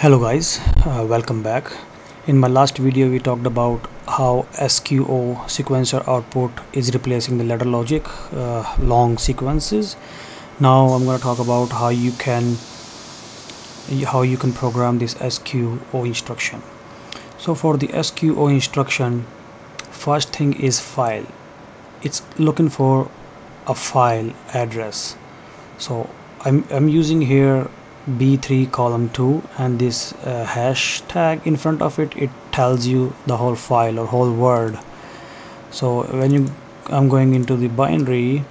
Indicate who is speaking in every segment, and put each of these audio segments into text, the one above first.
Speaker 1: hello guys. Uh, welcome back. In my last video we talked about how SQO sequencer output is replacing the ladder logic uh, long sequences. Now I'm going to talk about how you can how you can program this SQO instruction. So for the SQO instruction first thing is file. It's looking for a file address. So I'm, I'm using here b3 column 2 and this uh, hashtag in front of it it tells you the whole file or whole word. So when you I'm going into the binary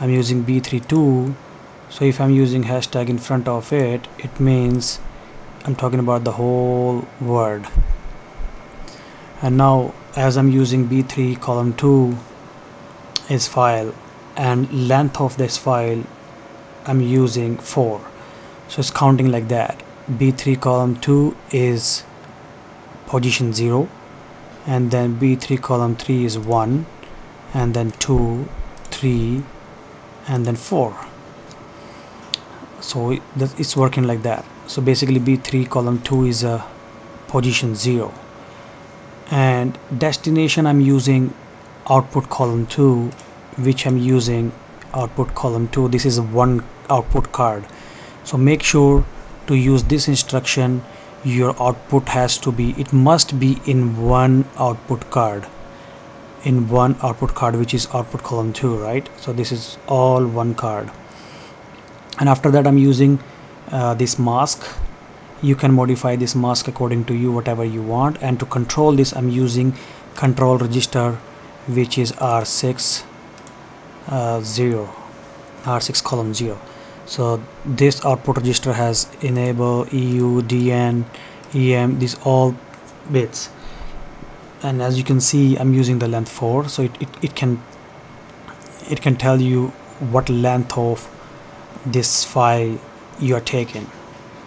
Speaker 1: I'm using b32 so if I'm using hashtag in front of it it means I'm talking about the whole word. And now as I'm using b3 column 2 is file and length of this file I'm using 4 so it's counting like that. B3 column 2 is position 0 and then b3 column 3 is 1 and then 2 3 and then 4 so it's working like that. So basically b3 column 2 is a position 0 and destination I'm using output column 2 which I'm using output column 2 this is one output card so make sure to use this instruction. Your output has to be it must be in one output card. In one output card which is output column 2 right? So this is all one card. And after that I'm using uh, this mask. You can modify this mask according to you whatever you want. And to control this I'm using control register which is R6 uh, 0 R6 column 0 so this output register has enable EU DN EM these all bits. And as you can see I'm using the length 4 so it, it, it can it can tell you what length of this file you are taking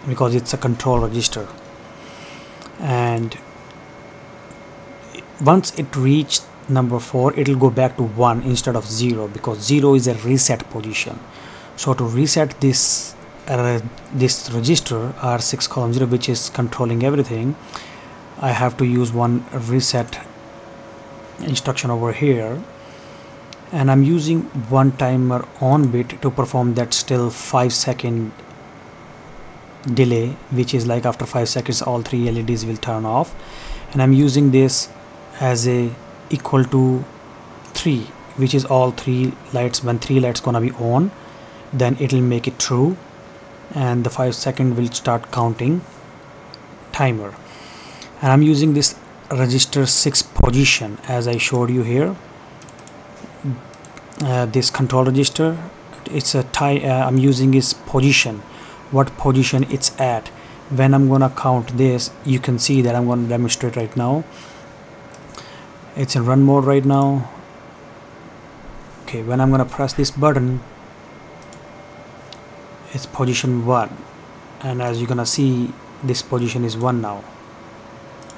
Speaker 1: because it's a control register. And once it reached number 4 it will go back to 1 instead of 0 because 0 is a reset position so to reset this uh, this register r6 column 0 which is controlling everything I have to use one reset instruction over here. And I'm using one timer on bit to perform that still 5 second delay which is like after 5 seconds all three LEDs will turn off. And I'm using this as a equal to 3 which is all three lights when three lights gonna be on then it will make it true. And the 5 second will start counting. Timer. And I'm using this register 6 position as I showed you here. Uh, this control register it's a tie uh, I'm using is position. What position it's at. When I'm gonna count this you can see that I'm gonna demonstrate right now. It's in run mode right now. Okay when I'm gonna press this button it's position 1 and as you're gonna see this position is 1 now.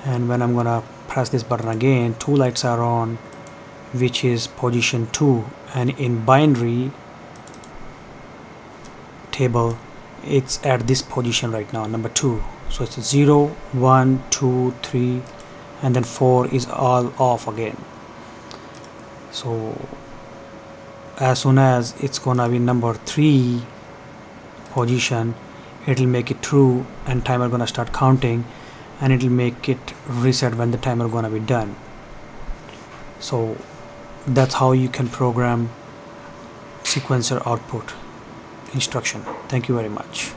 Speaker 1: And when I'm gonna press this button again two lights are on which is position 2 and in binary table it's at this position right now number 2 so it's 0 1 2 3 and then 4 is all off again. So as soon as it's gonna be number 3 position it'll make it true and timer gonna start counting and it'll make it reset when the timer gonna be done. So that's how you can program sequencer output instruction. Thank you very much